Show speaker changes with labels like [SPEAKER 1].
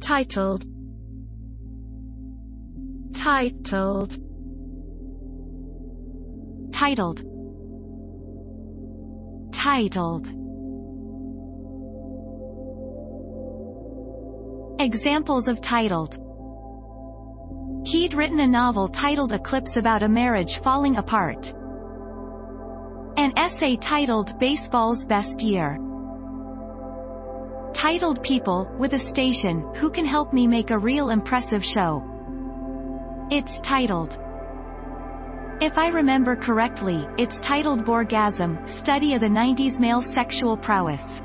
[SPEAKER 1] titled titled
[SPEAKER 2] titled titled Examples of titled He'd written a novel titled Eclipse about a marriage falling apart. An essay titled Baseball's Best Year. Titled people, with a station, who can help me make a real impressive show. It's titled. If I remember correctly, it's titled Borgasm, Study of the 90s Male Sexual Prowess.